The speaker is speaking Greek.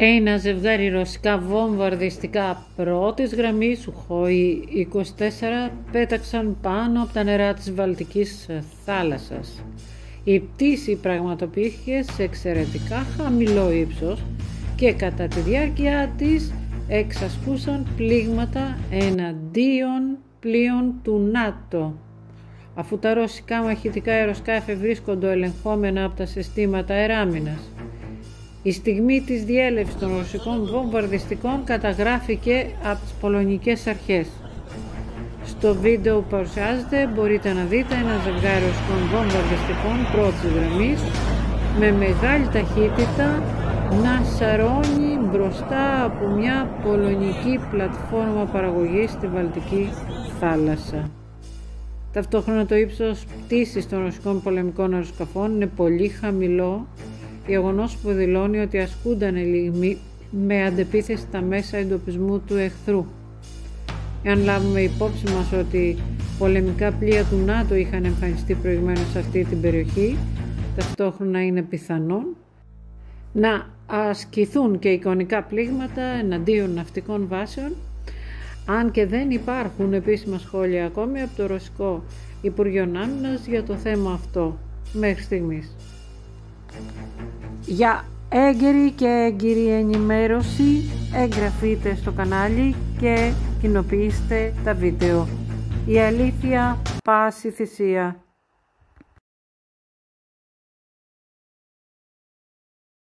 Ένα ζευγάρι ρωσικά βομβαρδιστικά πρώτης γραμμής Σουχόη 24 πέταξαν πάνω από τα νερά της Βαλτικής θάλασσας. Η πτήση πραγματοποιήθηκε σε εξαιρετικά χαμηλό ύψος και κατά τη διάρκεια της εξασκούσαν πλήγματα εναντίον πλοίων του ΝΑΤΟ. Αφού τα ρωσικά μαχητικά αεροσκάφη βρίσκονται ελεγχόμενα από τα συστήματα εράμινας. Η στιγμή της διέλευσης των ρωσικών βομβαρδιστικών καταγράφηκε από τις πολωνικές αρχές. Στο βίντεο που παρουσιάζεται μπορείτε να δείτε ένα ζευγάρι ρωσικών βομβαρδιστικών πρώτης γραμμής με μεγάλη ταχύτητα να σαρώνει μπροστά από μια πολωνική πλατφόρμα παραγωγής στη Βαλτική θάλασσα. Ταυτόχρονα το ύψος πτήσης των ρωσικών πολεμικών αεροσκαφών είναι πολύ χαμηλό γεγονός που δηλώνει ότι ασκούνταν λιγμοί με αντεπίθεση στα μέσα εντοπισμού του εχθρού. Εάν λάβουμε υπόψη μας ότι πολεμικά πλοία του ΝΑΤΟ είχαν εμφανιστεί προηγουμένως σε αυτή την περιοχή, ταυτόχρονα είναι πιθανόν να ασκηθούν και εικονικά πλήγματα εναντίον ναυτικών βάσεων, αν και δεν υπάρχουν επίσημα σχόλια ακόμη από το Ρωσικό Υπουργείο Άμυνας για το θέμα αυτό μέχρι στιγμής. Για έγκαιρη και έγκυρη ενημέρωση εγγραφείτε στο κανάλι και κοινοποιήστε τα βίντεο. Η αλήθεια πάση θυσία.